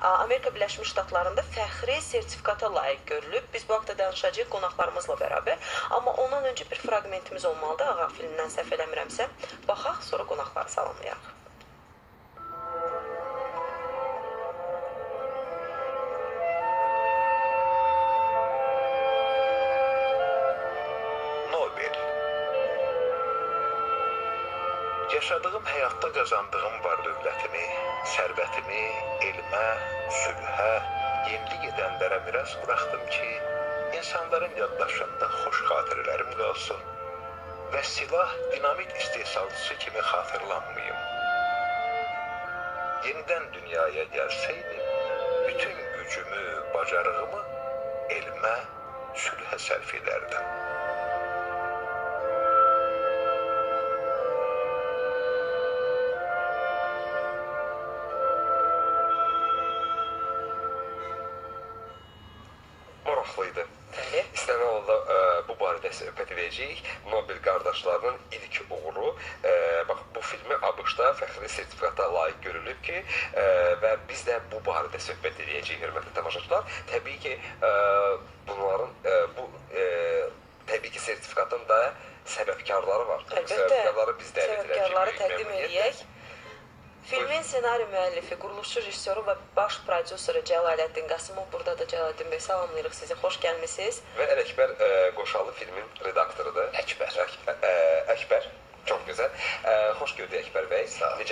Amerika Birləşmiş Ştatlarında fəxri sertifikata layiq görülüb. Biz bu haqda danışacağıq qonaqlarımızla bərabər. Amma ondan öncə bir fraqmentimiz olmalıdır. Ağa filmindən səhv eləmirəmsə, baxaq, sonra qonaqları salamlayaq. Yaşadığım həyatda qazandığım var dövlətimi, sərvətimi elmə, sülhə, yenilik edənlərə miras buraxdım ki, insanların yaddaşında xoş xatirələrim qalsın və silah dinamit istehsalçısı kimi xatırlanmayım. Yenidən dünyaya gəlsəydim, bütün gücümü, bacarığımı elmə, sülhə sərf edərdim. Maraqlıydı. Bəli. İstənilən halda ə, bu barədə söhbət edəcəyik. Nobel qardaşlarının ilk uğuru, ə, bax bu filmi ABŞ-da fəxri sertifikata layiq görülüb ki, ə, və biz də bu barədə söhbət edəcəyik hörmətli tamaşaçılar. Təbii ki, ə, bunların ə, bu ə, təbii ki, sertifikatın da səbəbkarları var. Əlbəttə. Səbəbkarları biz dəvət edəcəyik. Səbəbkarları təqdim məmnuniyyətlə. Filmin ssenari müəllifi, quruluşçu rejissoru və baş prodüseri Cəlaləddin Qasımov burada da Cəlaləddin bəy salamlayırıq sizi. Xoş gəlmisiniz. Və Ələkbər ə, Qoşalı filmin redaktorudur. Əkbər. Ək, ə, Əkbər. Çox gözəl. Ə, xoş gördük Əkbər bəy. Sağ ol. Necə